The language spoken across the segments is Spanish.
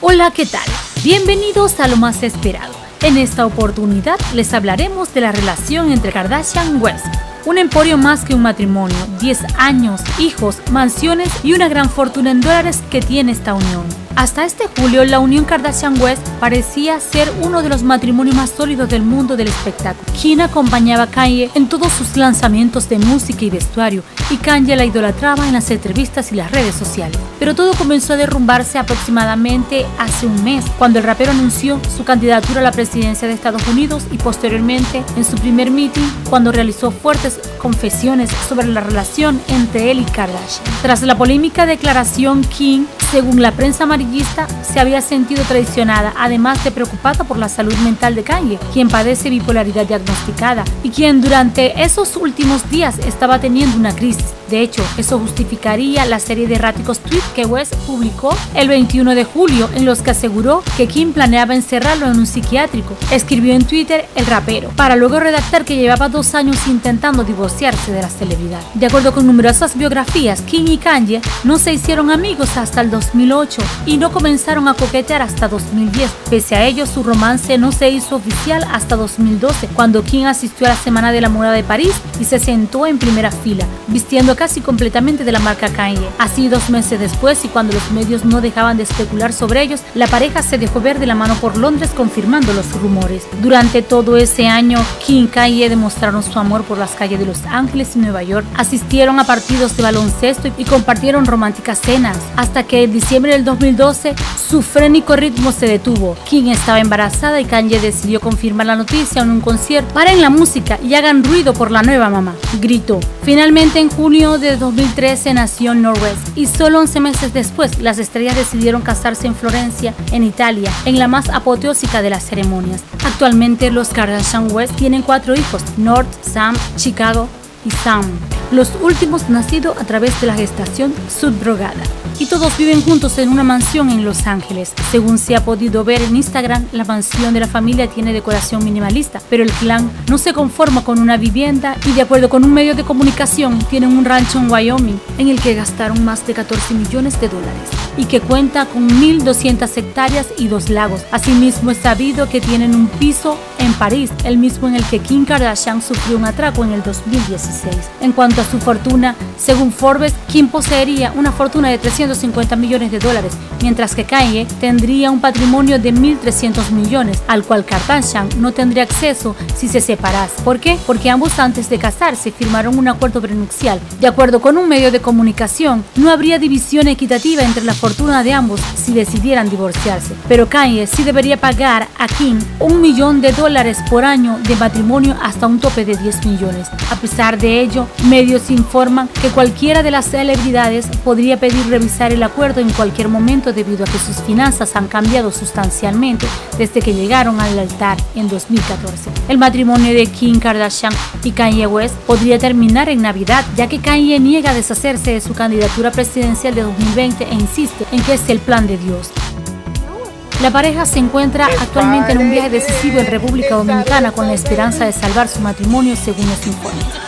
Hola, ¿qué tal? Bienvenidos a lo más esperado. En esta oportunidad les hablaremos de la relación entre Kardashian West un emporio más que un matrimonio, 10 años, hijos, mansiones y una gran fortuna en dólares que tiene esta unión. Hasta este julio, la unión Kardashian-West parecía ser uno de los matrimonios más sólidos del mundo del espectáculo. Kim acompañaba a Kanye en todos sus lanzamientos de música y vestuario, y Kanye la idolatraba en las entrevistas y las redes sociales. Pero todo comenzó a derrumbarse aproximadamente hace un mes, cuando el rapero anunció su candidatura a la presidencia de Estados Unidos y posteriormente en su primer meeting, cuando realizó fuertes confesiones sobre la relación entre él y Kardashian. Tras la polémica declaración, Kim, según la prensa se había sentido traicionada, además de preocupada por la salud mental de Kanye, quien padece bipolaridad diagnosticada y quien durante esos últimos días estaba teniendo una crisis. De hecho, eso justificaría la serie de erráticos tweets que West publicó el 21 de julio en los que aseguró que Kim planeaba encerrarlo en un psiquiátrico. Escribió en Twitter el rapero, para luego redactar que llevaba dos años intentando divorciarse de la celebridad. De acuerdo con numerosas biografías, Kim y Kanye no se hicieron amigos hasta el 2008 y no comenzaron a coquetear hasta 2010. Pese a ello, su romance no se hizo oficial hasta 2012, cuando Kim asistió a la Semana de la Moda de París y se sentó en primera fila, vistiendo casi completamente de la marca Kanye. Así dos meses después y cuando los medios no dejaban de especular sobre ellos, la pareja se dejó ver de la mano por Londres confirmando los rumores. Durante todo ese año, Kim y Kanye demostraron su amor por las calles de Los Ángeles y Nueva York, asistieron a partidos de baloncesto y compartieron románticas cenas, hasta que en diciembre del 2012 su frénico ritmo se detuvo. Kim estaba embarazada y Kanye decidió confirmar la noticia en un concierto. Paren la música y hagan ruido por la nueva mamá, gritó. Finalmente en junio de 2013 nació Norwest y solo 11 meses después las estrellas decidieron casarse en Florencia, en Italia, en la más apoteósica de las ceremonias. Actualmente los Kardashian West tienen cuatro hijos, North, Sam, Chicago y Sam, los últimos nacidos a través de la gestación subrogada y todos viven juntos en una mansión en Los Ángeles. Según se ha podido ver en Instagram, la mansión de la familia tiene decoración minimalista, pero el clan no se conforma con una vivienda y de acuerdo con un medio de comunicación tienen un rancho en Wyoming en el que gastaron más de 14 millones de dólares y que cuenta con 1.200 hectáreas y dos lagos. Asimismo es sabido que tienen un piso en París, el mismo en el que Kim Kardashian sufrió un atraco en el 2016. En cuanto a su fortuna, según Forbes, Kim poseería una fortuna de 350 millones de dólares, mientras que Kanye tendría un patrimonio de 1.300 millones, al cual Kardashian no tendría acceso si se separase. ¿Por qué? Porque ambos antes de casarse firmaron un acuerdo prenupcial. De acuerdo con un medio de comunicación, no habría división equitativa entre la fortuna de ambos si decidieran divorciarse. Pero Kanye sí debería pagar a Kim un millón de dólares por año de matrimonio hasta un tope de 10 millones. A pesar de ello, medios informan que cualquiera de las celebridades podría pedir revisar el acuerdo en cualquier momento debido a que sus finanzas han cambiado sustancialmente desde que llegaron al altar en 2014. El matrimonio de Kim Kardashian y Kanye West podría terminar en Navidad, ya que Kanye niega deshacerse de su candidatura presidencial de 2020 e insiste en que es el plan de Dios. La pareja se encuentra actualmente en un viaje decisivo en República Dominicana con la esperanza de salvar su matrimonio según los informes.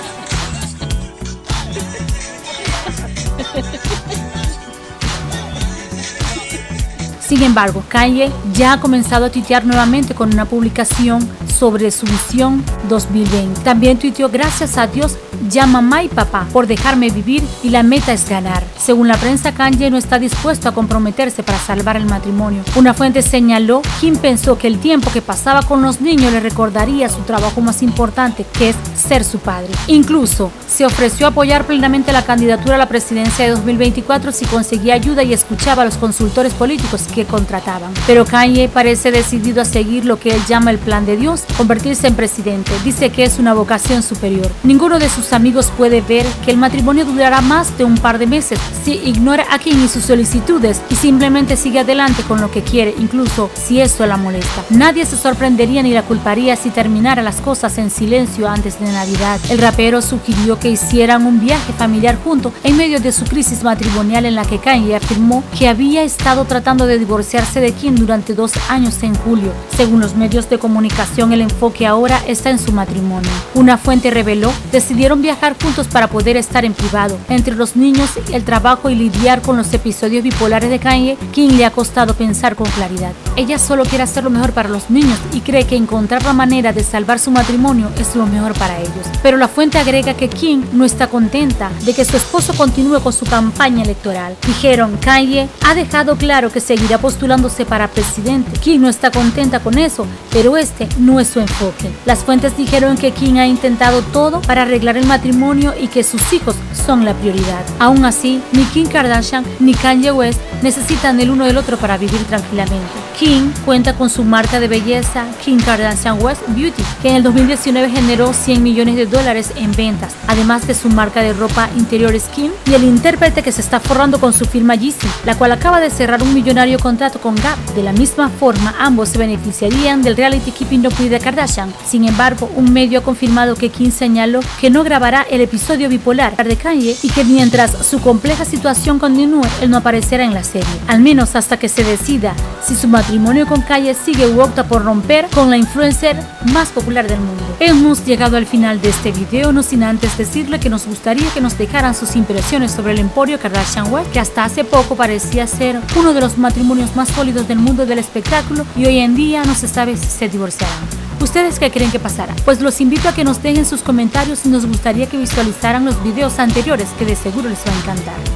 Sin embargo, Kanye ya ha comenzado a tuitear nuevamente con una publicación sobre su visión 2020. También tuiteó gracias a Dios ya mamá y papá por dejarme vivir y la meta es ganar. Según la prensa, Kanye no está dispuesto a comprometerse para salvar el matrimonio. Una fuente señaló, Kim pensó que el tiempo que pasaba con los niños le recordaría su trabajo más importante, que es ser su padre. Incluso se ofreció apoyar plenamente la candidatura a la presidencia de 2024 si conseguía ayuda y escuchaba a los consultores políticos que contrataban. Pero Kanye parece decidido a seguir lo que él llama el plan de Dios, convertirse en presidente. Dice que es una vocación superior. Ninguno de sus amigos puede ver que el matrimonio durará más de un par de meses si ignora a Kim y sus solicitudes y simplemente sigue adelante con lo que quiere, incluso si eso la molesta. Nadie se sorprendería ni la culparía si terminara las cosas en silencio antes de Navidad. El rapero sugirió que hicieran un viaje familiar junto en medio de su crisis matrimonial en la que Kanye afirmó que había estado tratando de divorciarse de Kim durante dos años en julio. Según los medios de comunicación, el enfoque ahora está en su matrimonio. Una fuente reveló decidieron viajar juntos para poder estar en privado. Entre los niños, el trabajo y lidiar con los episodios bipolares de Kanye, Kim le ha costado pensar con claridad. Ella solo quiere hacer lo mejor para los niños y cree que encontrar la manera de salvar su matrimonio es lo mejor para ellos. Pero la fuente agrega que Kim no está contenta de que su esposo continúe con su campaña electoral. Dijeron, Kanye ha dejado claro que seguirá postulándose para presidente. Kim no está contenta con eso, pero este no es su enfoque. Las fuentes dijeron que Kim ha intentado todo para arreglar el matrimonio y que sus hijos son la prioridad. Aún así, ni Kim Kardashian ni Kanye West necesitan el uno del otro para vivir tranquilamente. Kim cuenta con su marca de belleza Kim Kardashian West Beauty, que en el 2019 generó 100 millones de dólares en ventas, además de su marca de ropa interior Kim y el intérprete que se está forrando con su firma Yeezy, la cual acaba de cerrar un millonario contrato con Gap. De la misma forma, ambos se beneficiarían del reality Keeping Up with the Kardashian. Sin embargo, un medio ha confirmado que Kim señaló que no grabará el episodio bipolar de Kanye y que mientras su compleja situación continúe, él no aparecerá en la serie, al menos hasta que se decida si su matrimonio con Kanye sigue u opta por romper con la influencer más popular del mundo. Hemos llegado al final de este video, no sin antes decirle que nos gustaría que nos dejaran sus impresiones sobre el emporio Kardashian West, que hasta hace poco parecía ser uno de los matrimonios más sólidos del mundo del espectáculo y hoy en día no se sabe si se divorciarán. ¿Ustedes qué creen que pasará? Pues los invito a que nos dejen sus comentarios y nos gustaría que visualizaran los videos anteriores que de seguro les va a encantar.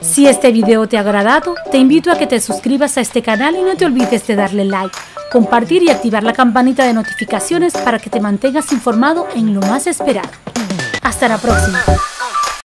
Si este video te ha agradado, te invito a que te suscribas a este canal y no te olvides de darle like, compartir y activar la campanita de notificaciones para que te mantengas informado en lo más esperado. Hasta la próxima.